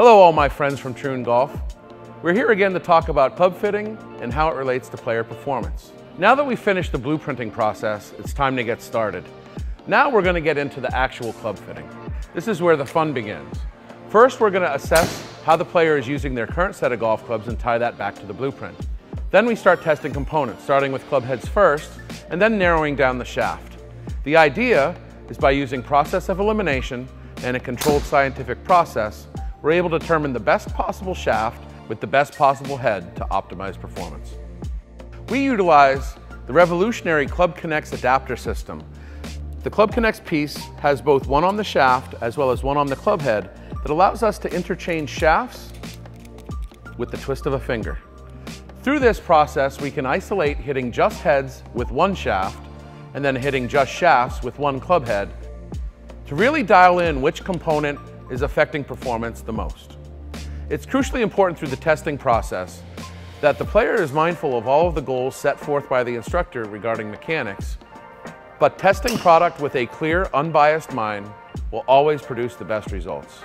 Hello all my friends from Troon Golf. We're here again to talk about club fitting and how it relates to player performance. Now that we've finished the blueprinting process, it's time to get started. Now we're going to get into the actual club fitting. This is where the fun begins. First, we're going to assess how the player is using their current set of golf clubs and tie that back to the blueprint. Then we start testing components, starting with club heads first, and then narrowing down the shaft. The idea is by using process of elimination and a controlled scientific process, we're able to determine the best possible shaft with the best possible head to optimize performance. We utilize the revolutionary Club Conex adapter system. The Club Conex piece has both one on the shaft as well as one on the club head that allows us to interchange shafts with the twist of a finger. Through this process, we can isolate hitting just heads with one shaft and then hitting just shafts with one club head to really dial in which component is affecting performance the most. It's crucially important through the testing process that the player is mindful of all of the goals set forth by the instructor regarding mechanics, but testing product with a clear, unbiased mind will always produce the best results.